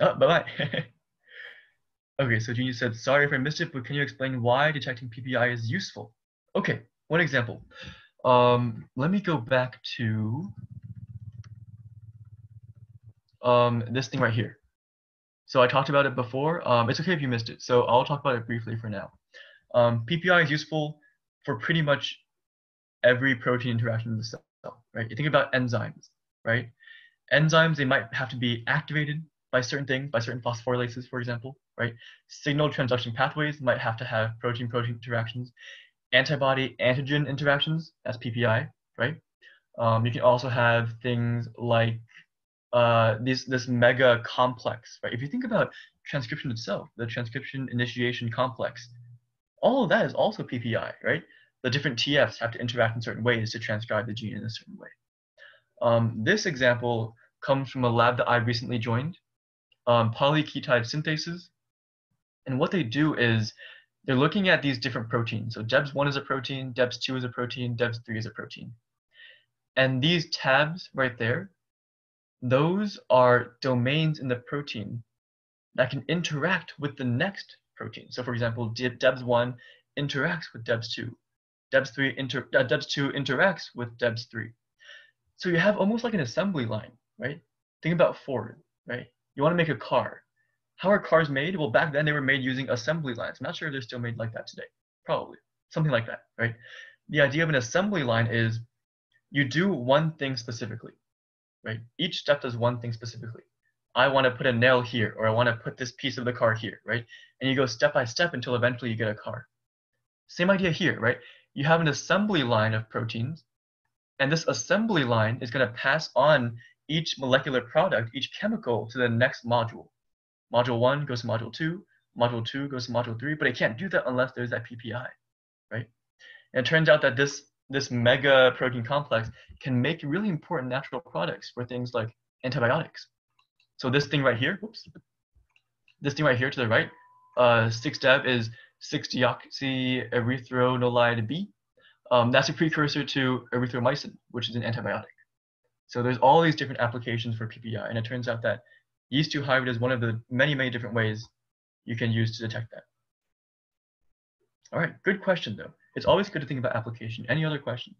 Oh, bye-bye. okay, so Jeannie said, sorry if I missed it, but can you explain why detecting PPI is useful? Okay, one example. Um, let me go back to um, this thing right here. So I talked about it before. Um, it's okay if you missed it. So I'll talk about it briefly for now. Um, PPI is useful for pretty much every protein interaction in the cell, right? You think about enzymes, right? Enzymes, they might have to be activated by certain things, by certain phosphorylases, for example, right? Signal transduction pathways might have to have protein-protein interactions. Antibody-antigen interactions, that's PPI, right? Um, you can also have things like uh, this this mega complex, right? If you think about transcription itself, the transcription initiation complex, all of that is also PPI, right? The different TFs have to interact in certain ways to transcribe the gene in a certain way. Um, this example comes from a lab that I recently joined, um, polyketide synthases. And what they do is they're looking at these different proteins. So DEBS1 is a protein, DEBS2 is a protein, DEBS3 is a protein. And these tabs right there those are domains in the protein that can interact with the next protein. So for example, DEBS1 interacts with DEBS2. DEBS3 inter, uh, DEBS2 interacts with DEBS3. So you have almost like an assembly line, right? Think about Ford, right? You want to make a car. How are cars made? Well, back then they were made using assembly lines. I'm not sure if they're still made like that today. Probably. Something like that, right? The idea of an assembly line is you do one thing specifically right? Each step does one thing specifically. I want to put a nail here, or I want to put this piece of the car here, right? And you go step by step until eventually you get a car. Same idea here, right? You have an assembly line of proteins, and this assembly line is going to pass on each molecular product, each chemical to the next module. Module one goes to module two, module two goes to module three, but it can't do that unless there's that PPI, right? And it turns out that this this mega protein complex can make really important natural products for things like antibiotics. So this thing right here, whoops, this thing right here to the right, uh, 6-DEB is 6-deoxy-erythronolide B. Um, that's a precursor to erythromycin, which is an antibiotic. So there's all these different applications for PPI, and it turns out that yeast 2 hybrid is one of the many, many different ways you can use to detect that. All right, good question though. It's always good to think about application. Any other questions?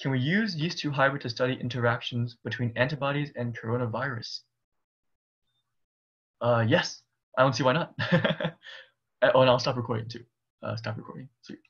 Can we use yeast 2 hybrid to study interactions between antibodies and coronavirus? Uh, yes, I don't see why not. oh, and I'll stop recording too. Uh, stop recording. Sweet.